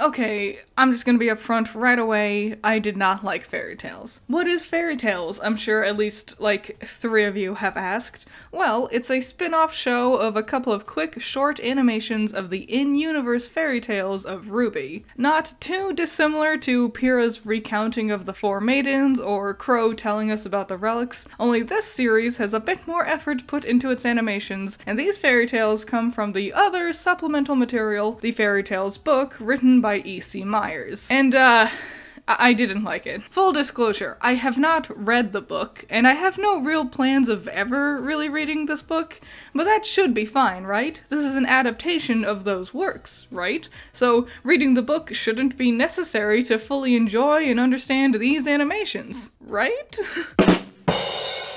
Okay, I'm just gonna be upfront right away. I did not like fairy tales. What is fairy tales? I'm sure at least like three of you have asked. Well, it's a spin off show of a couple of quick, short animations of the in universe fairy tales of RWBY. Not too dissimilar to Pyrrha's recounting of the Four Maidens or Qrow telling us about the relics, only this series has a bit more effort put into its animations, and these fairy tales come from the other supplemental material, the Fairy Tales book, written by E.C. Myers. And, uh, I didn't like it. Full disclosure, I have not read the book, and I have no real plans of ever really reading this book, but that should be fine, right? This is an adaptation of those works, right? So, reading the book shouldn't be necessary to fully enjoy and understand these animations, right?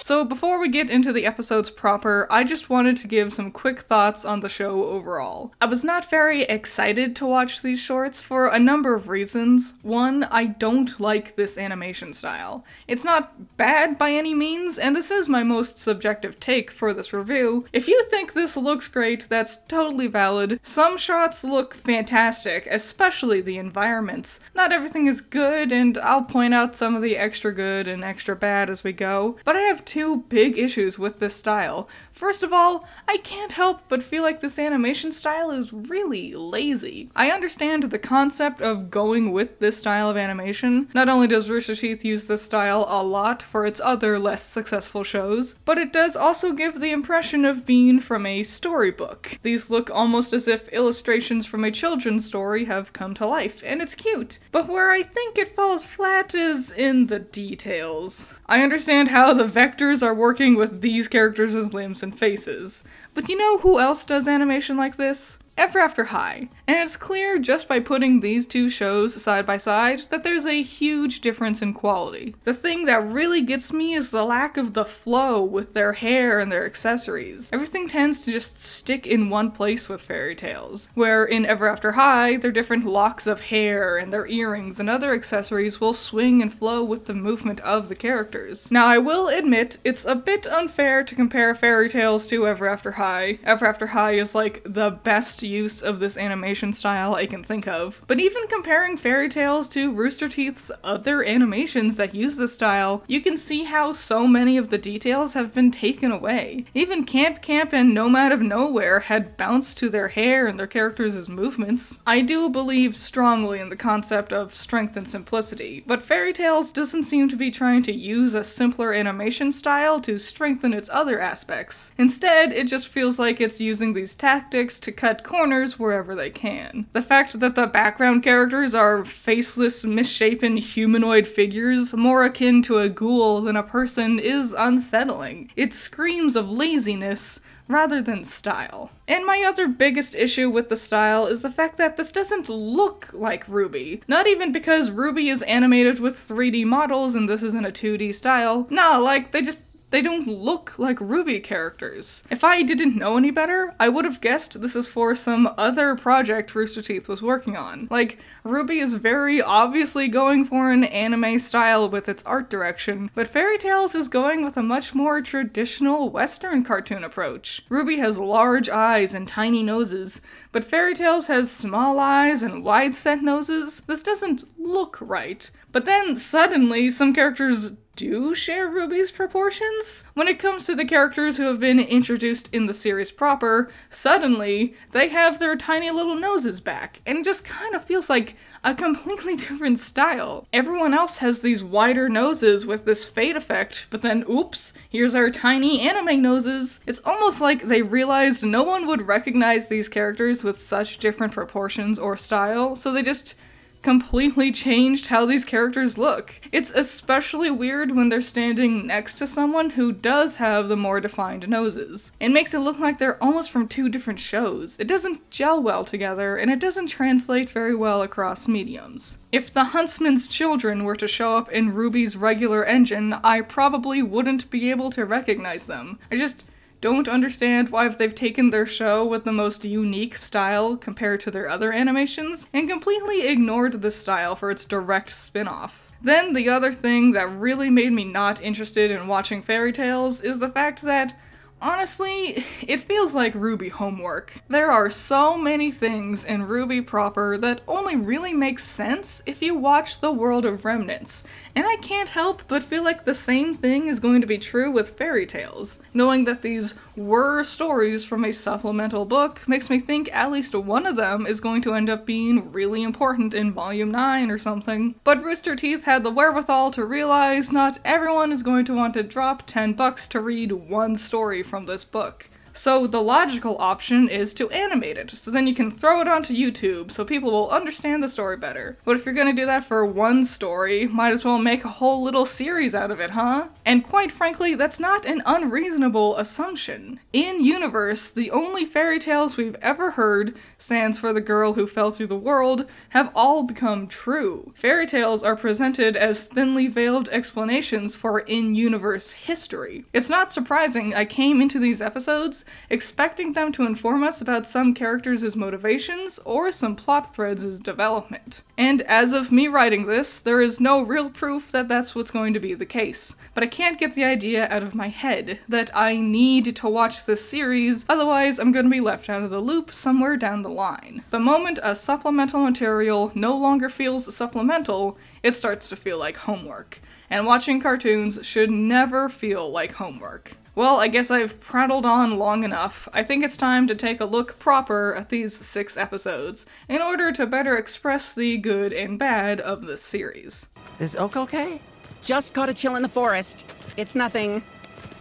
So, before we get into the episodes proper, I just wanted to give some quick thoughts on the show overall. I was not very excited to watch these shorts for a number of reasons. One, I don't like this animation style. It's not bad by any means, and this is my most subjective take for this review. If you think this looks great, that's totally valid. Some shots look fantastic, especially the environments. Not everything is good, and I'll point out some of the extra good and extra bad as we go, but I have two big issues with this style. First of all, I can't help but feel like this animation style is really lazy. I understand the concept of going with this style of animation. Not only does Rooster Teeth use this style a lot for its other less successful shows, but it does also give the impression of being from a storybook. These look almost as if illustrations from a children's story have come to life, and it's cute. But where I think it falls flat is in the details. I understand how the vectors are working with these characters as limbs and faces, but you know who else does animation like this? Ever After High. And it's clear just by putting these two shows side by side that there's a huge difference in quality. The thing that really gets me is the lack of the flow with their hair and their accessories. Everything tends to just stick in one place with fairy tales, where in Ever After High, their different locks of hair and their earrings and other accessories will swing and flow with the movement of the characters. Now, I will admit, it's a bit unfair to compare fairy tales to Ever After High. Ever After High is like the best use of this animation style I can think of. But even comparing fairy tales to Rooster Teeth's other animations that use this style, you can see how so many of the details have been taken away. Even Camp Camp and Nomad of Nowhere had bounce to their hair and their characters' movements. I do believe strongly in the concept of strength and simplicity, but Fairy Tales doesn't seem to be trying to use a simpler animation style to strengthen its other aspects. Instead, it just feels like it's using these tactics to cut corners wherever they can. The fact that the background characters are faceless, misshapen humanoid figures, more akin to a ghoul than a person, is unsettling. It screams of laziness rather than style. And my other biggest issue with the style is the fact that this doesn't look like RWBY. Not even because RWBY is animated with 3D models and this isn't a 2D style. Nah, like, they just they don't look like RWBY characters. If I didn't know any better, I would have guessed this is for some other project Rooster Teeth was working on. Like, RWBY is very obviously going for an anime style with its art direction, but Fairy Tales is going with a much more traditional Western cartoon approach. RWBY has large eyes and tiny noses, but Fairy Tales has small eyes and wide set noses. This doesn't look right. But then suddenly, some characters do share RWBY's proportions. When it comes to the characters who have been introduced in the series proper, suddenly they have their tiny little noses back, and it just kind of feels like a completely different style. Everyone else has these wider noses with this fade effect, but then oops, here's our tiny anime noses. It's almost like they realized no one would recognize these characters with such different proportions or style, so they just completely changed how these characters look. It's especially weird when they're standing next to someone who does have the more defined noses. It makes it look like they're almost from two different shows. It doesn't gel well together, and it doesn't translate very well across mediums. If the Huntsman's children were to show up in RWBY's regular engine, I probably wouldn't be able to recognize them. I just don't understand why they've taken their show with the most unique style compared to their other animations and completely ignored this style for its direct spin-off. Then the other thing that really made me not interested in watching fairy tales is the fact that honestly, it feels like RWBY homework. There are so many things in RWBY proper that only really make sense if you watch The World of Remnants, and I can't help but feel like the same thing is going to be true with fairy tales. Knowing that these were stories from a supplemental book makes me think at least one of them is going to end up being really important in Volume 9 or something. But Rooster Teeth had the wherewithal to realize not everyone is going to want to drop 10 bucks to read one story from this book. So the logical option is to animate it, so then you can throw it onto YouTube so people will understand the story better. But if you're gonna do that for one story, might as well make a whole little series out of it, huh? And quite frankly, that's not an unreasonable assumption. In universe, the only fairy tales we've ever heard, sans for the girl who fell through the world, have all become true. Fairy tales are presented as thinly veiled explanations for in-universe history. It's not surprising I came into these episodes expecting them to inform us about some characters' motivations or some plot threads' development. And as of me writing this, there is no real proof that that's what's going to be the case. But I can't get the idea out of my head that I need to watch this series, otherwise I'm going to be left out of the loop somewhere down the line. The moment a supplemental material no longer feels supplemental, it starts to feel like homework. And watching cartoons should never feel like homework. Well, I guess I've prattled on long enough. I think it's time to take a look proper at these six episodes in order to better express the good and bad of this series. Is Oak okay? Just caught a chill in the forest. It's nothing.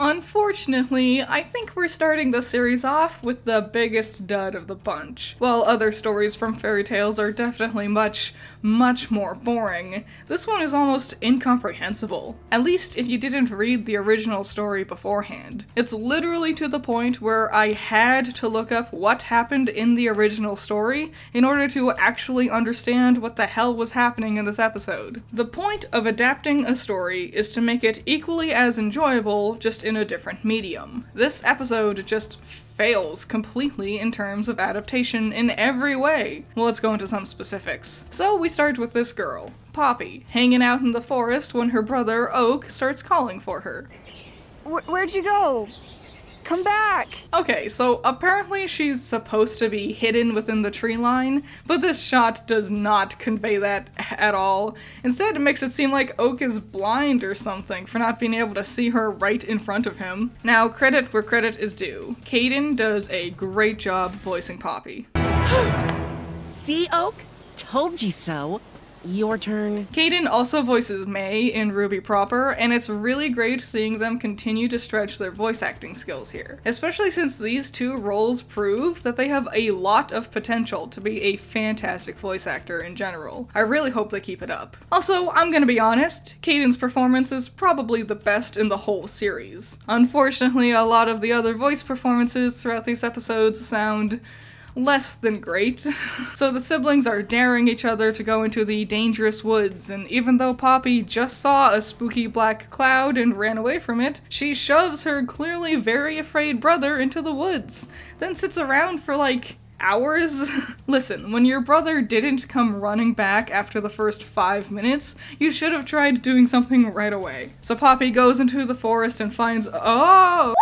Unfortunately, I think we're starting the series off with the biggest dud of the bunch. While other stories from fairy tales are definitely much, much more boring, this one is almost incomprehensible. At least if you didn't read the original story beforehand. It's literally to the point where I had to look up what happened in the original story in order to actually understand what the hell was happening in this episode. The point of adapting a story is to make it equally as enjoyable, just in a different medium. This episode just fails completely in terms of adaptation in every way. Well, let's go into some specifics. So we start with this girl, Poppy, hanging out in the forest when her brother, Oak, starts calling for her. Wh- where'd you go? Come back! Okay, so apparently she's supposed to be hidden within the tree line, but this shot does not convey that at all. Instead, it makes it seem like Oak is blind or something for not being able to see her right in front of him. Now, credit where credit is due. Caiden does a great job voicing Poppy. See, Oak? Told you so. Your turn. Caiden also voices May in RWBY proper, and it's really great seeing them continue to stretch their voice acting skills here. Especially since these two roles prove that they have a lot of potential to be a fantastic voice actor in general. I really hope they keep it up. Also, I'm gonna be honest, Caiden's performance is probably the best in the whole series. Unfortunately, a lot of the other voice performances throughout these episodes sound less than great. so the siblings are daring each other to go into the dangerous woods, and even though Poppy just saw a spooky black cloud and ran away from it, she shoves her clearly very afraid brother into the woods, then sits around for like hours? Listen, when your brother didn't come running back after the first five minutes, you should have tried doing something right away. So Poppy goes into the forest and finds- Oh!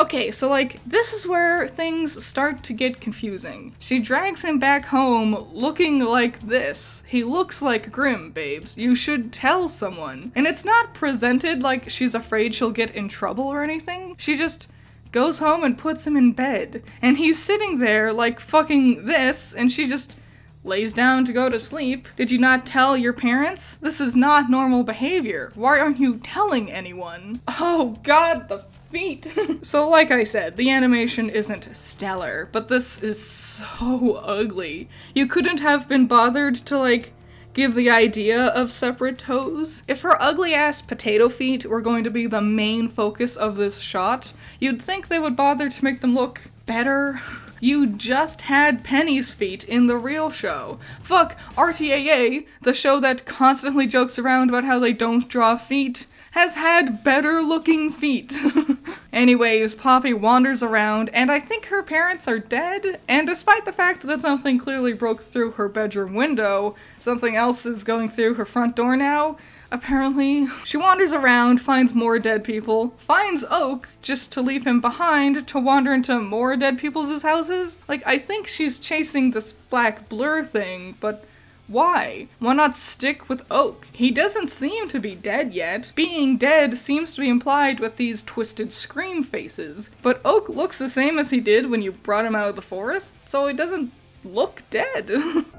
Okay, so like, this is where things start to get confusing. She drags him back home looking like this. He looks like Grimm, babes. You should tell someone. And it's not presented like she's afraid she'll get in trouble or anything. She just goes home and puts him in bed. And he's sitting there like fucking this, and she just lays down to go to sleep. Did you not tell your parents? This is not normal behavior. Why aren't you telling anyone? Oh god, the feet. so like I said, the animation isn't stellar, but this is so ugly. You couldn't have been bothered to like give the idea of separate toes. If her ugly ass potato feet were going to be the main focus of this shot, you'd think they would bother to make them look better. You just had Penny's feet in the real show. Fuck, RTAA, the show that constantly jokes around about how they don't draw feet, has had better looking feet. Anyways, Poppy wanders around, and I think her parents are dead, and despite the fact that something clearly broke through her bedroom window, something else is going through her front door now, Apparently, she wanders around, finds more dead people, finds Oak just to leave him behind to wander into more dead people's houses. Like, I think she's chasing this black blur thing, but why? Why not stick with Oak? He doesn't seem to be dead yet. Being dead seems to be implied with these twisted scream faces. But Oak looks the same as he did when you brought him out of the forest, so he doesn't look dead.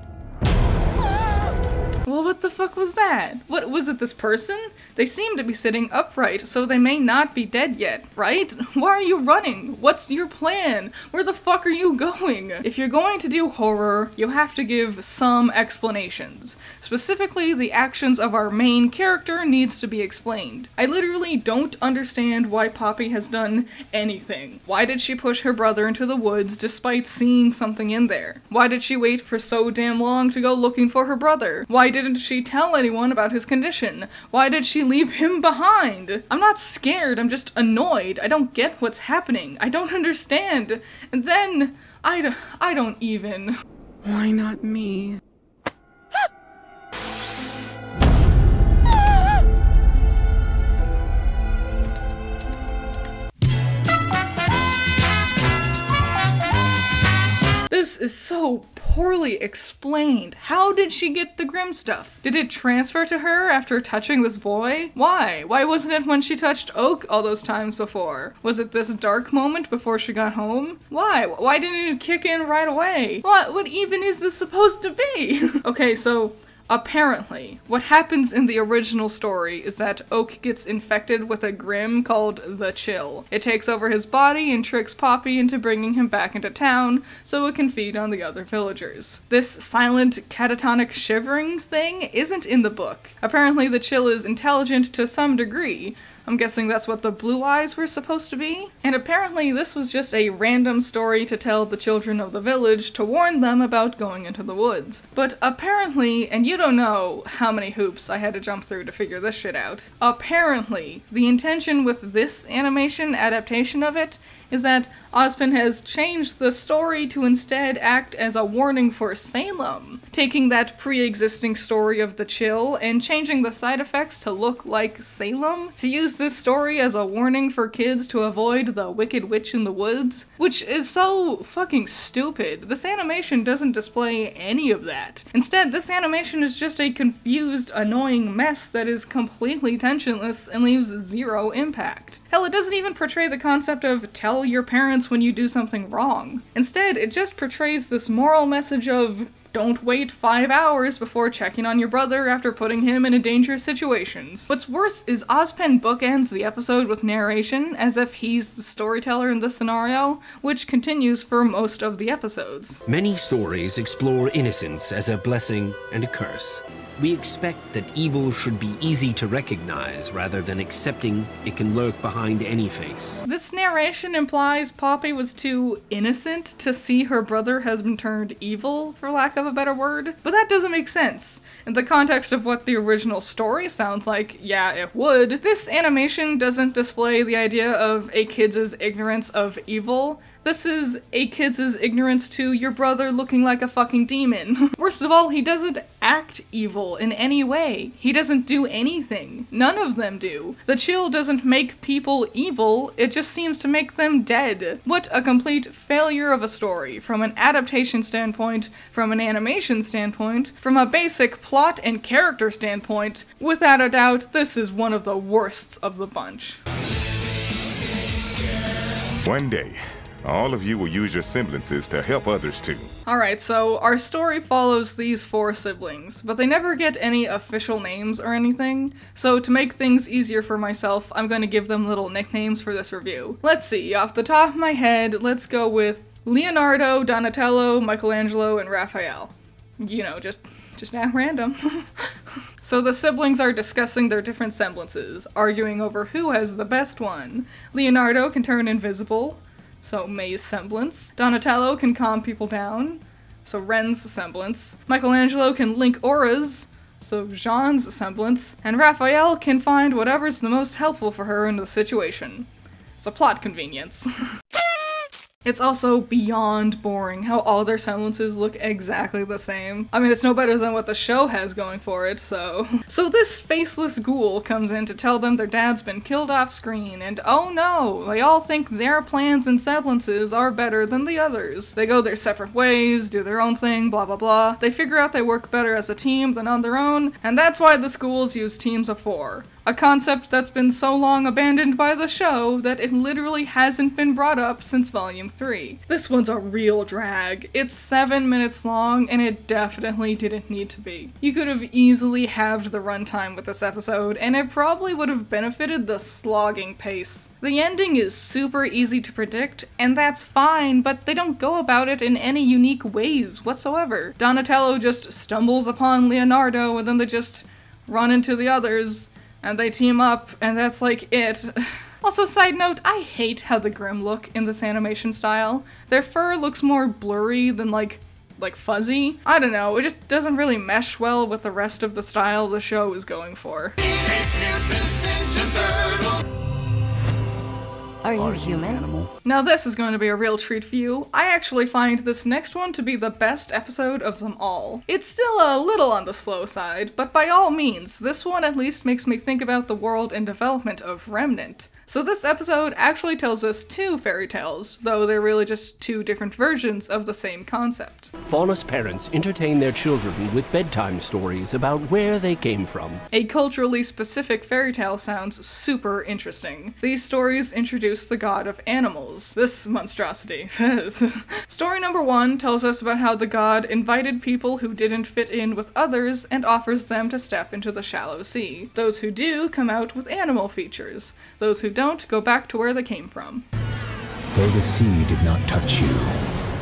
Well, what the fuck was that? What was it this person? They seem to be sitting upright, so they may not be dead yet, right? Why are you running? What's your plan? Where the fuck are you going? If you're going to do horror, you have to give some explanations. Specifically, the actions of our main character needs to be explained. I literally don't understand why Poppy has done anything. Why did she push her brother into the woods despite seeing something in there? Why did she wait for so damn long to go looking for her brother? Why didn't she tell anyone about his condition? Why did she leave him behind? I'm not scared, I'm just annoyed. I don't get what's happening. I don't understand. And then, I, d- I don't even. Why not me? This is so poorly explained. How did she get the Grimm stuff? Did it transfer to her after touching this boy? Why? Why wasn't it when she touched Oak all those times before? Was it this dark moment before she got home? Why? Why didn't it kick in right away? What? What even is this supposed to be? okay, so Apparently, what happens in the original story is that Oak gets infected with a Grimm called the Chill. It takes over his body and tricks Poppy into bringing him back into town so it can feed on the other villagers. This silent catatonic shivering thing isn't in the book. Apparently, the Chill is intelligent to some degree, I'm guessing that's what the blue eyes were supposed to be. And apparently, this was just a random story to tell the children of the village to warn them about going into the woods. But apparently, and you don't know how many hoops I had to jump through to figure this shit out, apparently, the intention with this animation adaptation of it is that Ozpin has changed the story to instead act as a warning for Salem, taking that pre existing story of the chill and changing the side effects to look like Salem, to use this story as a warning for kids to avoid the Wicked Witch in the Woods, which is so fucking stupid. This animation doesn't display any of that. Instead, this animation is just a confused, annoying mess that is completely tensionless and leaves zero impact. Hell, it doesn't even portray the concept of tell your parents when you do something wrong. Instead, it just portrays this moral message of don't wait five hours before checking on your brother after putting him in a dangerous situation. What's worse is Ozpin bookends the episode with narration as if he's the storyteller in this scenario, which continues for most of the episodes. Many stories explore innocence as a blessing and a curse. We expect that evil should be easy to recognize rather than accepting it can lurk behind any face. This narration implies Poppy was too innocent to see her brother has been turned evil, for lack of a better word. But that doesn't make sense. In the context of what the original story sounds like, yeah, it would. This animation doesn't display the idea of a kid's ignorance of evil. This is a kid's ignorance to your brother looking like a fucking demon. Worst of all, he doesn't act evil in any way. He doesn't do anything. None of them do. The chill doesn't make people evil, it just seems to make them dead. What a complete failure of a story, from an adaptation standpoint, from an animation standpoint, from a basic plot and character standpoint. Without a doubt, this is one of the worsts of the bunch. One day, all of you will use your semblances to help others too. Alright, so our story follows these four siblings, but they never get any official names or anything. So to make things easier for myself, I'm going to give them little nicknames for this review. Let's see, off the top of my head, let's go with Leonardo, Donatello, Michelangelo, and Raphael. You know, just just at random. so the siblings are discussing their different semblances, arguing over who has the best one. Leonardo can turn invisible, so May's semblance. Donatello can calm people down, so Ren's semblance. Michelangelo can link auras, so Jaune's semblance. And Raphael can find whatever's the most helpful for her in the situation. So plot convenience. It's also beyond boring how all their semblances look exactly the same. I mean, it's no better than what the show has going for it, so. So this faceless ghoul comes in to tell them their dad's been killed off screen, and oh no, they all think their plans and semblances are better than the others. They go their separate ways, do their own thing, blah blah blah. They figure out they work better as a team than on their own, and that's why the schools use teams of four. A concept that's been so long abandoned by the show that it literally hasn't been brought up since Volume 3. This one's a real drag. It's 7 minutes long, and it definitely didn't need to be. You could have easily halved the runtime with this episode, and it probably would have benefited the slogging pace. The ending is super easy to predict, and that's fine, but they don't go about it in any unique ways whatsoever. Donatello just stumbles upon Leonardo, and then they just run into the others and they team up, and that's like it. Also, side note, I hate how the Grimm look in this animation style. Their fur looks more blurry than like like fuzzy. I don't know, it just doesn't really mesh well with the rest of the style the show is going for. Are you human? animal Now, this is going to be a real treat for you. I actually find this next one to be the best episode of them all. It's still a little on the slow side, but by all means, this one at least makes me think about the world and development of Remnant. So, this episode actually tells us two fairy tales, though they're really just two different versions of the same concept. Faunus parents entertain their children with bedtime stories about where they came from. A culturally specific fairy tale sounds super interesting. These stories introduce the god of animals. This monstrosity. Story number one tells us about how the god invited people who didn't fit in with others and offers them to step into the shallow sea. Those who do come out with animal features. Those who don't go back to where they came from. Though the sea did not touch you,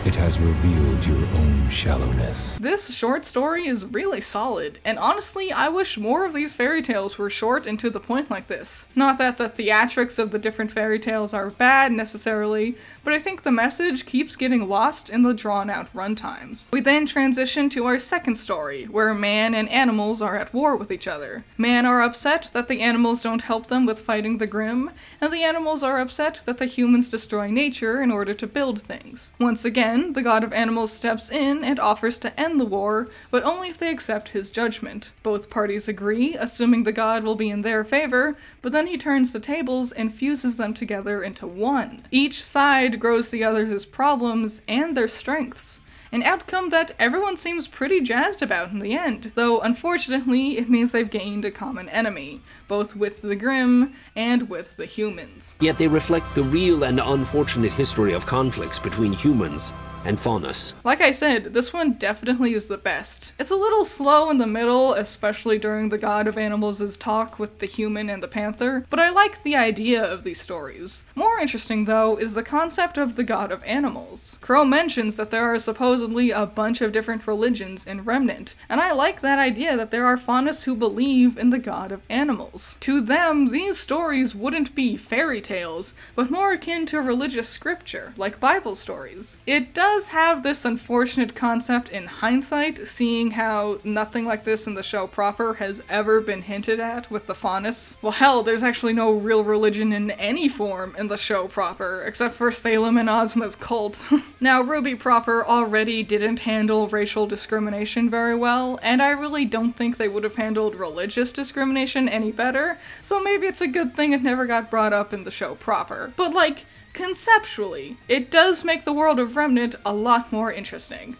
it has revealed your own shallowness. This short story is really solid, and honestly, I wish more of these fairy tales were short and to the point like this. Not that the theatrics of the different fairy tales are bad necessarily, but I think the message keeps getting lost in the drawn out runtimes. We then transition to our second story, where man and animals are at war with each other. Man are upset that the animals don't help them with fighting the Grimm, and the animals are upset that the humans destroy nature in order to build things. Once again, the god of animals steps in and offers to end the war, but only if they accept his judgment. Both parties agree, assuming the god will be in their favor, but then he turns the tables and fuses them together into one. Each side grows the other's problems and their strengths an outcome that everyone seems pretty jazzed about in the end, though unfortunately it means they've gained a common enemy, both with the Grimm and with the humans. Yet they reflect the real and unfortunate history of conflicts between humans and Faunus. Like I said, this one definitely is the best. It's a little slow in the middle, especially during the God of Animals' talk with the human and the panther, but I like the idea of these stories. More interesting, though, is the concept of the God of Animals. Qrow mentions that there are supposedly a bunch of different religions in Remnant, and I like that idea that there are Faunus who believe in the God of Animals. To them, these stories wouldn't be fairy tales, but more akin to religious scripture, like Bible stories. It does does have this unfortunate concept in hindsight, seeing how nothing like this in the show proper has ever been hinted at with the Faunus. Well, hell, there's actually no real religion in any form in the show proper, except for Salem and Ozma's cult. now, RWBY proper already didn't handle racial discrimination very well, and I really don't think they would have handled religious discrimination any better, so maybe it's a good thing it never got brought up in the show proper. But, like, conceptually, it does make the world of Remnant a lot more interesting.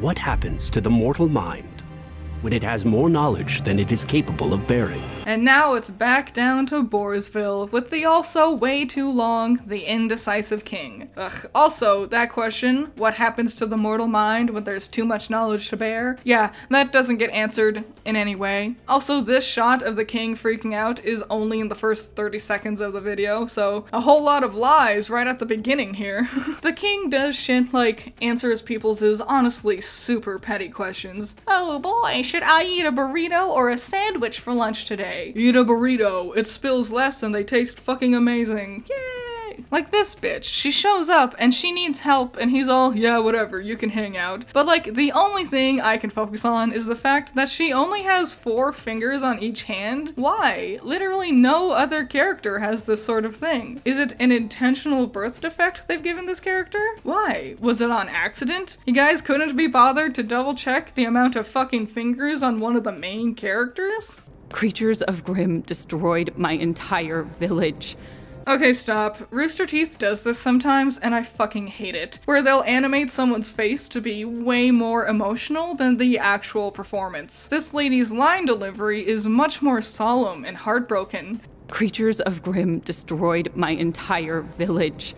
What happens to the mortal mind when it has more knowledge than it is capable of bearing? And now it's back down to Boarsville, with the also way too long, the indecisive king. Ugh, also, that question, what happens to the mortal mind when there's too much knowledge to bear? Yeah, that doesn't get answered in any way. Also, this shot of the king freaking out is only in the first 30 seconds of the video, so a whole lot of lies right at the beginning here. the king does shit like answers people's honestly super petty questions. Oh boy, should I eat a burrito or a sandwich for lunch today? Eat a burrito. It spills less and they taste fucking amazing. Yay! Like this bitch, she shows up and she needs help and he's all, yeah, whatever, you can hang out. But like, the only thing I can focus on is the fact that she only has four fingers on each hand. Why? Literally no other character has this sort of thing. Is it an intentional birth defect they've given this character? Why? Was it on accident? You guys couldn't be bothered to double check the amount of fucking fingers on one of the main characters? Creatures of Grimm destroyed my entire village. Okay, stop. Rooster Teeth does this sometimes, and I fucking hate it. Where they'll animate someone's face to be way more emotional than the actual performance. This lady's line delivery is much more solemn and heartbroken. Creatures of Grimm destroyed my entire village.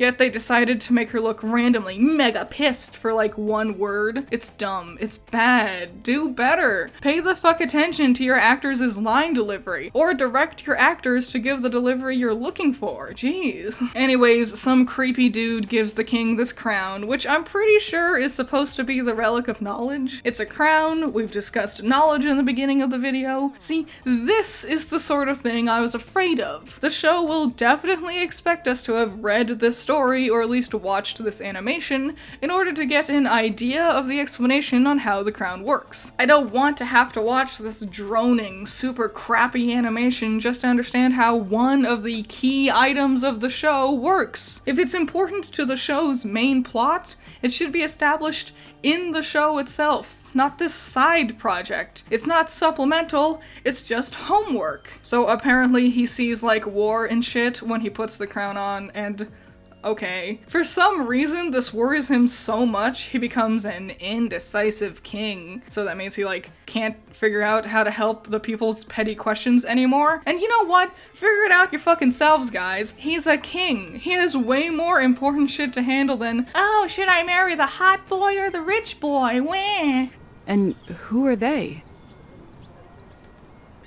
Yet they decided to make her look randomly mega pissed for like one word. It's dumb. It's bad. Do better. Pay the fuck attention to your actors' line delivery. Or direct your actors to give the delivery you're looking for. Jeez. Anyways, some creepy dude gives the king this crown, which I'm pretty sure is supposed to be the relic of knowledge. It's a crown. We've discussed knowledge in the beginning of the video. See, this is the sort of thing I was afraid of. The show will definitely expect us to have read this story, or at least watched this animation, in order to get an idea of the explanation on how the crown works. I don't want to have to watch this droning, super crappy animation just to understand how one of the key items of the show works. If it's important to the show's main plot, it should be established in the show itself not this side project. It's not supplemental, it's just homework. So apparently he sees like war and shit when he puts the crown on, and okay. For some reason, this worries him so much, he becomes an indecisive king. So that means he, like, can't figure out how to help the people's petty questions anymore. And you know what? Figure it out your fucking selves, guys. He's a king. He has way more important shit to handle than, oh, should I marry the hot boy or the rich boy? Wah. And who are they?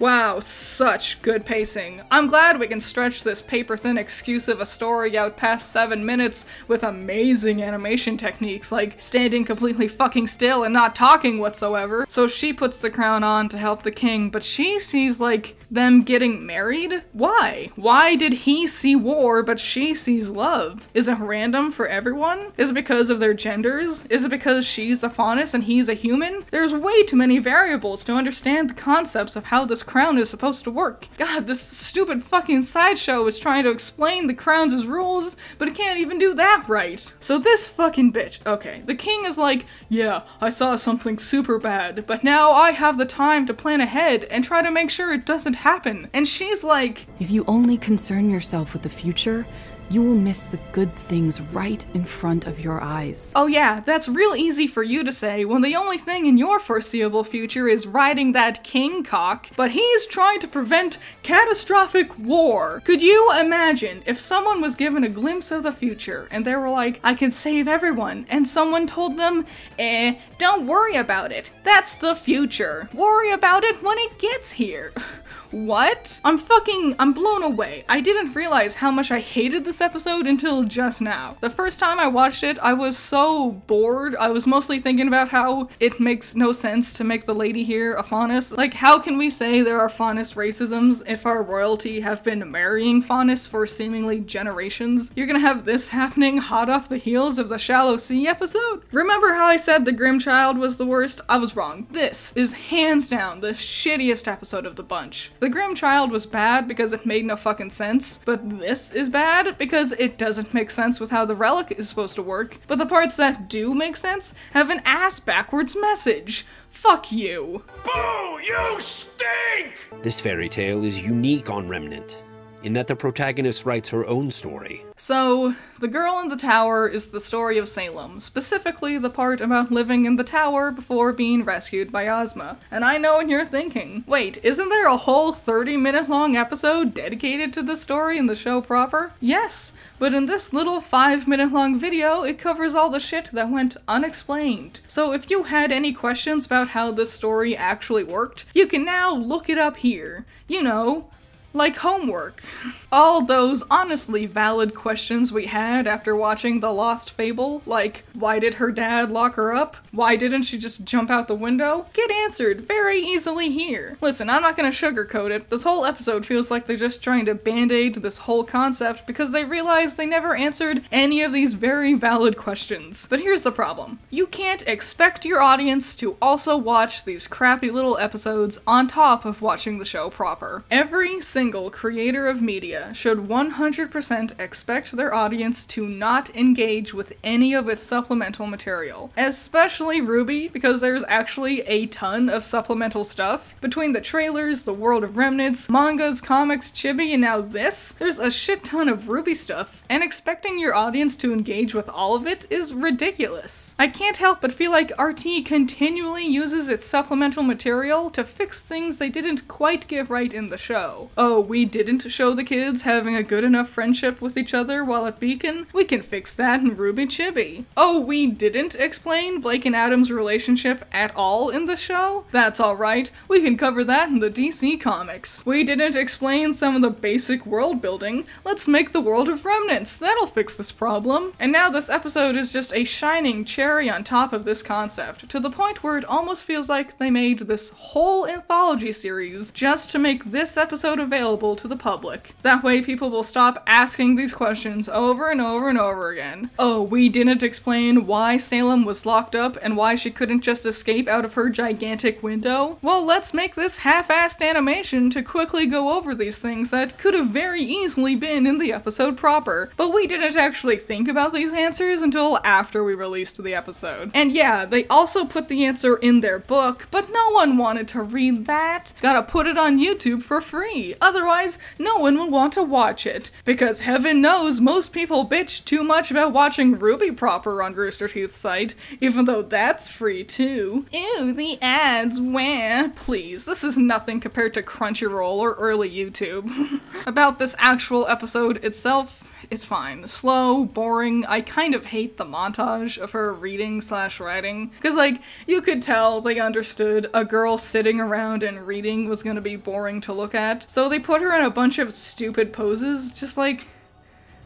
Wow, such good pacing. I'm glad we can stretch this paper thin excuse of a story out past 7 minutes with amazing animation techniques like standing completely fucking still and not talking whatsoever. So she puts the crown on to help the king, but she sees like them getting married? Why? Why did he see war but she sees love? Is it random for everyone? Is it because of their genders? Is it because she's a faunus and he's a human? There's way too many variables to understand the concepts of how this crown is supposed to work. God, this stupid fucking sideshow is trying to explain the crown's rules, but it can't even do that right. So this fucking bitch, okay, the king is like, yeah, I saw something super bad, but now I have the time to plan ahead and try to make sure it doesn't happen. And she's like, If you only concern yourself with the future, you will miss the good things right in front of your eyes. Oh, yeah, that's real easy for you to say when the only thing in your foreseeable future is riding that king cock, but he's trying to prevent catastrophic war. Could you imagine if someone was given a glimpse of the future and they were like, I can save everyone, and someone told them, eh, don't worry about it. That's the future. Worry about it when it gets here. What? I'm fucking, I'm blown away. I didn't realize how much I hated this episode until just now. The first time I watched it, I was so bored. I was mostly thinking about how it makes no sense to make the lady here a faunus. Like, how can we say there are faunus racisms if our royalty have been marrying faunus for seemingly generations? You're gonna have this happening hot off the heels of the Shallow Sea episode? Remember how I said the Grimm Child was the worst? I was wrong. This is hands down the shittiest episode of the bunch. The Grimm Child was bad because it made no fucking sense, but this is bad because it doesn't make sense with how the relic is supposed to work. But the parts that do make sense have an ass backwards message. Fuck you. Boo! You stink! This fairy tale is unique on Remnant, in that the protagonist writes her own story. So, The Girl in the Tower is the story of Salem, specifically the part about living in the tower before being rescued by Ozma. And I know what you're thinking. Wait, isn't there a whole 30 minute long episode dedicated to the story in the show proper? Yes, but in this little 5 minute long video, it covers all the shit that went unexplained. So if you had any questions about how this story actually worked, you can now look it up here. You know, like homework. All those honestly valid questions we had after watching The Lost Fable, like why did her dad lock her up? Why didn't she just jump out the window? Get answered very easily here. Listen, I'm not gonna sugarcoat it. This whole episode feels like they're just trying to band aid this whole concept because they realized they never answered any of these very valid questions. But here's the problem you can't expect your audience to also watch these crappy little episodes on top of watching the show proper. Every single creator of media should 100% expect their audience to not engage with any of its supplemental material, especially RWBY, because there's actually a ton of supplemental stuff. Between the trailers, the World of Remnants, mangas, comics, chibi, and now this, there's a shit ton of RWBY stuff, and expecting your audience to engage with all of it is ridiculous. I can't help but feel like RT continually uses its supplemental material to fix things they didn't quite get right in the show. Oh, we didn't show the kids having a good enough friendship with each other while at Beacon? We can fix that in RWBY Chibi. Oh, we didn't explain Blake and Adam's relationship at all in the show? That's alright, we can cover that in the DC comics. We didn't explain some of the basic world building, let's make the world of remnants, that'll fix this problem. And now this episode is just a shining cherry on top of this concept, to the point where it almost feels like they made this whole anthology series just to make this episode available to the public. That way people will stop asking these questions over and over and over again. Oh, we didn't explain why Salem was locked up and why she couldn't just escape out of her gigantic window? Well, let's make this half-assed animation to quickly go over these things that could have very easily been in the episode proper. But we didn't actually think about these answers until after we released the episode. And yeah, they also put the answer in their book, but no one wanted to read that. Gotta put it on YouTube for free. Otherwise, no one will want to watch it. Because heaven knows most people bitch too much about watching RWBY proper on Rooster Teeth's site, even though that's free too. Ew, the ads, wah. Please, this is nothing compared to Crunchyroll or early YouTube. about this actual episode itself, it's fine. Slow, boring. I kind of hate the montage of her reading slash writing. Because, like, you could tell they understood a girl sitting around and reading was gonna be boring to look at. So they put her in a bunch of stupid poses, just like.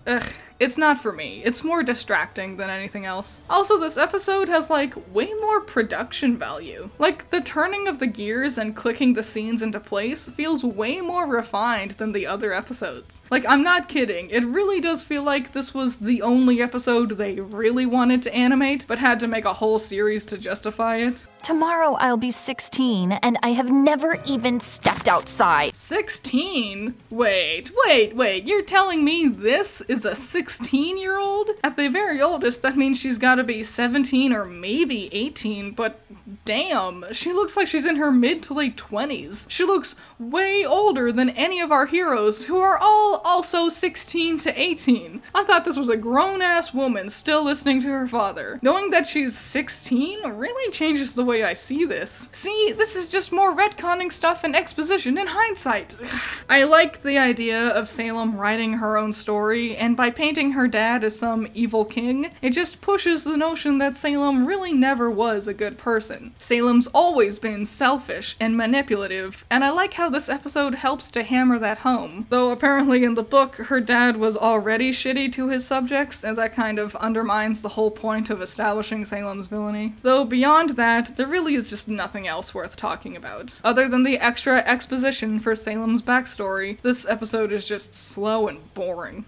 Ugh. It's not for me. It's more distracting than anything else. Also, this episode has like way more production value. Like the turning of the gears and clicking the scenes into place feels way more refined than the other episodes. Like, I'm not kidding. It really does feel like this was the only episode they really wanted to animate, but had to make a whole series to justify it. Tomorrow I'll be 16 and I have never even stepped outside. 16? Wait, wait, wait. You're telling me this is a 16 year old? At the very oldest, that means she's gotta be 17 or maybe 18, but damn, she looks like she's in her mid to late 20s. She looks way older than any of our heroes, who are all also 16 to 18. I thought this was a grown ass woman still listening to her father. Knowing that she's 16 really changes the way I see this. See, this is just more retconning stuff and exposition in hindsight. I like the idea of Salem writing her own story, and by painting her dad as some evil king, it just pushes the notion that Salem really never was a good person. Salem's always been selfish and manipulative, and I like how this episode helps to hammer that home. Though apparently in the book, her dad was already shitty to his subjects, and that kind of undermines the whole point of establishing Salem's villainy. Though beyond that, there really is just nothing else worth talking about. Other than the extra exposition for Salem's backstory, this episode is just slow and boring.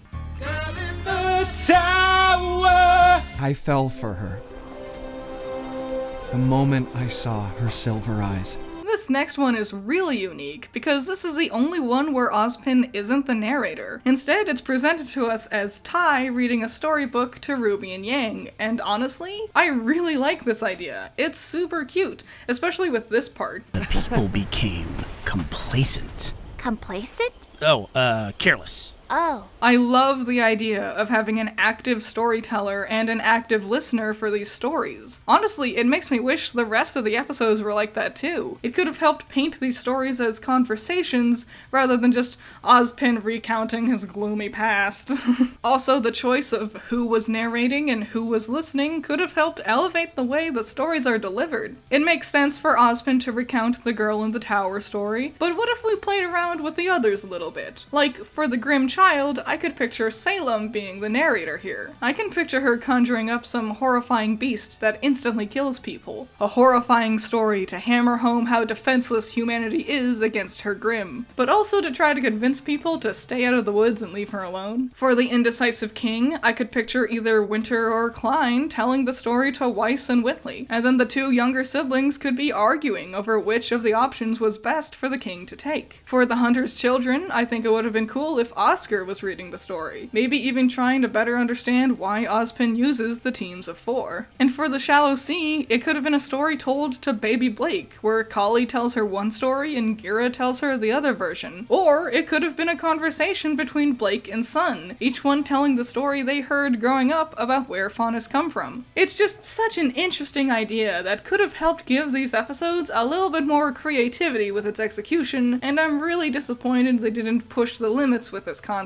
I fell for her. The moment I saw her silver eyes. This next one is really unique because this is the only one where Ozpin isn't the narrator. Instead, it's presented to us as Tai reading a storybook to Ruby and Yang, and honestly, I really like this idea. It's super cute, especially with this part. The people became complacent. Complacent? Oh, uh, careless. Oh. I love the idea of having an active storyteller and an active listener for these stories. Honestly, it makes me wish the rest of the episodes were like that too. It could have helped paint these stories as conversations rather than just Ozpin recounting his gloomy past. also, the choice of who was narrating and who was listening could have helped elevate the way the stories are delivered. It makes sense for Ozpin to recount the girl in the tower story, but what if we played around with the others a little bit? Like, for the Grimm Child, I could picture Salem being the narrator here. I can picture her conjuring up some horrifying beast that instantly kills people. A horrifying story to hammer home how defenseless humanity is against her Grimm, but also to try to convince people to stay out of the woods and leave her alone. For the indecisive king, I could picture either Winter or Klein telling the story to Weiss and Whitley, and then the two younger siblings could be arguing over which of the options was best for the king to take. For the hunter's children, I think it would have been cool if Oscar was reading the story, maybe even trying to better understand why Ozpin uses the teams of four. And for the Shallow Sea, it could have been a story told to baby Blake, where Kali tells her one story and Ghira tells her the other version. Or it could have been a conversation between Blake and Sun, each one telling the story they heard growing up about where Faunus come from. It's just such an interesting idea that could have helped give these episodes a little bit more creativity with its execution, and I'm really disappointed they didn't push the limits with this concept.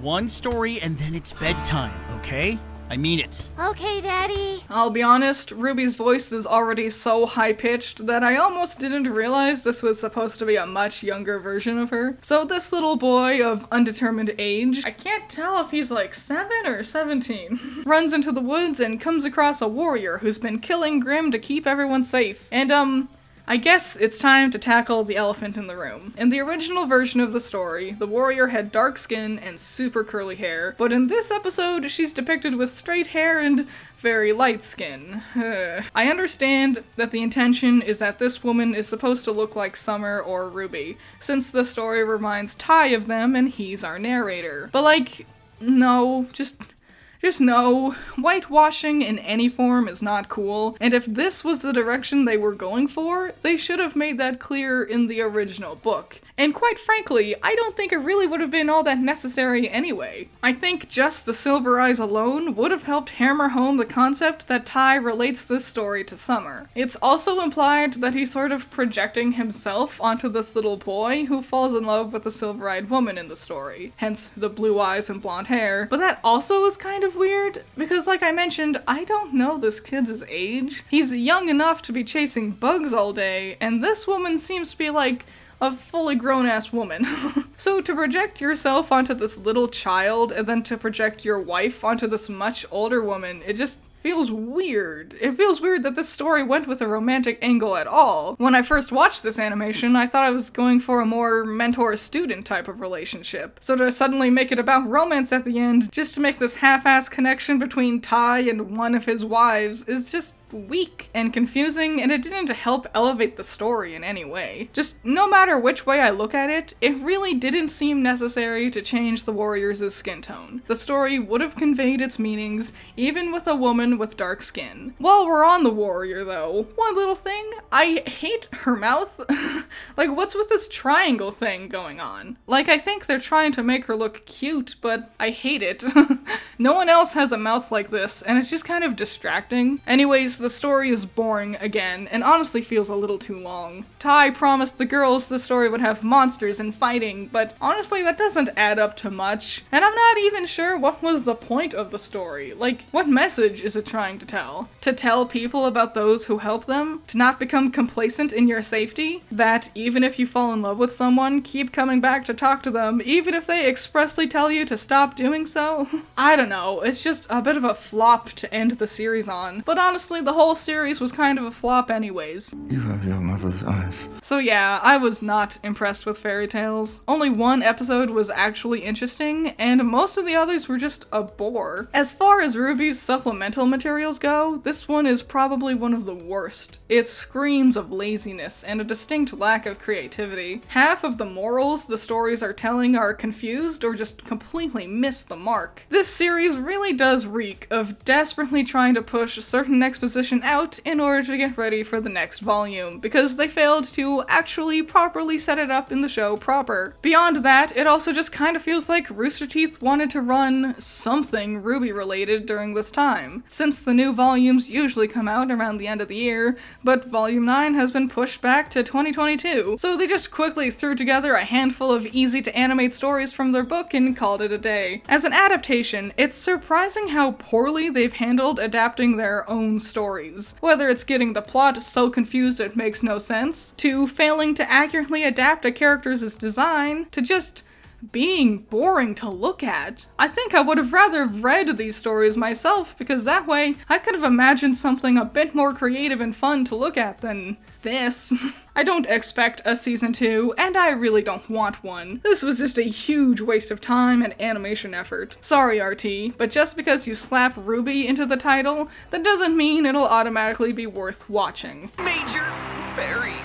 One story and then it's bedtime, okay? I mean it. Okay, Daddy. I'll be honest, Ruby's voice is already so high pitched that I almost didn't realize this was supposed to be a much younger version of her. So, this little boy of undetermined age, I can't tell if he's like 7 or 17, runs into the woods and comes across a warrior who's been killing Grimm to keep everyone safe. And, um, I guess it's time to tackle the elephant in the room. In the original version of the story, the warrior had dark skin and super curly hair, but in this episode, she's depicted with straight hair and very light skin. I understand that the intention is that this woman is supposed to look like Summer or Ruby, since the story reminds Tai of them and he's our narrator. But like, no, just just no, whitewashing in any form is not cool, and if this was the direction they were going for, they should have made that clear in the original book. And quite frankly, I don't think it really would have been all that necessary anyway. I think just the silver eyes alone would have helped hammer home the concept that Tai relates this story to Summer. It's also implied that he's sort of projecting himself onto this little boy who falls in love with the silver eyed woman in the story, hence the blue eyes and blonde hair. But that also is kind of weird because, like I mentioned, I don't know this kid's age. He's young enough to be chasing bugs all day, and this woman seems to be like a fully grown ass woman. so to project yourself onto this little child and then to project your wife onto this much older woman, it just feels weird. It feels weird that this story went with a romantic angle at all. When I first watched this animation, I thought I was going for a more mentor student type of relationship. So to suddenly make it about romance at the end, just to make this half ass connection between Tai and one of his wives, is just weak and confusing, and it didn't help elevate the story in any way. Just no matter which way I look at it, it really didn't seem necessary to change the warriors' skin tone. The story would have conveyed its meanings even with a woman with dark skin. While we're on the warrior though, one little thing, I hate her mouth. like what's with this triangle thing going on? Like I think they're trying to make her look cute, but I hate it. no one else has a mouth like this, and it's just kind of distracting. Anyways, the story is boring again, and honestly feels a little too long. Tai promised the girls the story would have monsters and fighting, but honestly that doesn't add up to much, and I'm not even sure what was the point of the story. Like, what message is it trying to tell? To tell people about those who help them? To not become complacent in your safety? That even if you fall in love with someone, keep coming back to talk to them, even if they expressly tell you to stop doing so? I don't know, it's just a bit of a flop to end the series on, but honestly the whole series was kind of a flop anyways. You have your mother's eyes. So yeah, I was not impressed with Fairy Tales. Only one episode was actually interesting, and most of the others were just a bore. As far as RWBY's supplemental materials go, this one is probably one of the worst. It screams of laziness and a distinct lack of creativity. Half of the morals the stories are telling are confused or just completely miss the mark. This series really does reek of desperately trying to push certain exposition out in order to get ready for the next volume, because they failed to actually properly set it up in the show proper. Beyond that, it also just kind of feels like Rooster Teeth wanted to run something RWBY related during this time, since the new volumes usually come out around the end of the year, but Volume 9 has been pushed back to 2022, so they just quickly threw together a handful of easy to animate stories from their book and called it a day. As an adaptation, it's surprising how poorly they've handled adapting their own stories. Whether it's getting the plot so confused it makes no sense, to failing to accurately adapt a character's design, to just being boring to look at. I think I would have rather read these stories myself because that way I could have imagined something a bit more creative and fun to look at than this. I don't expect a season 2, and I really don't want one. This was just a huge waste of time and animation effort. Sorry, RT, but just because you slap RWBY into the title, that doesn't mean it'll automatically be worth watching. Major fairy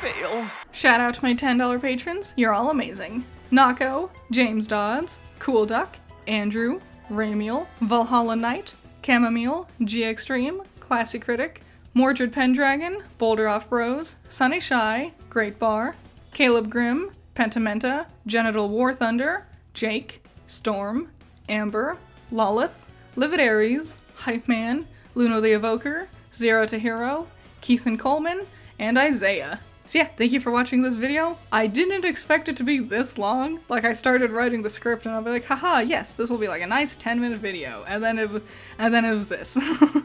fail. Shout out to my $10 patrons, you're all amazing. Nako, James Dodds, Cool Duck, Andrew, Ramiel, Valhalla Knight, Chamomile, G Extreme, Classy Critic, Mordred Pendragon, Boulder Off Bros, Sunny Shy, Great Bar, Caleb Grimm, Pentamenta, Genital War Thunder, Jake, Storm, Amber, Lolith, Livid Aries, Hype Man, Luno the Evoker, Zero to Hero, Keith and Coleman, and Isaiah. So yeah, thank you for watching this video. I didn't expect it to be this long. Like I started writing the script and I'll be like, haha, yes, this will be like a nice 10 minute video. And then it, and then it was this.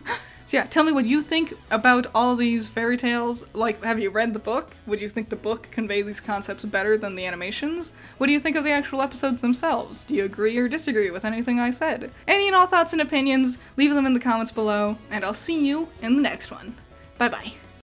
So yeah, tell me what you think about all these fairy tales. Like, have you read the book? Would you think the book conveyed these concepts better than the animations? What do you think of the actual episodes themselves? Do you agree or disagree with anything I said? Any and all thoughts and opinions, leave them in the comments below, and I'll see you in the next one. Bye bye.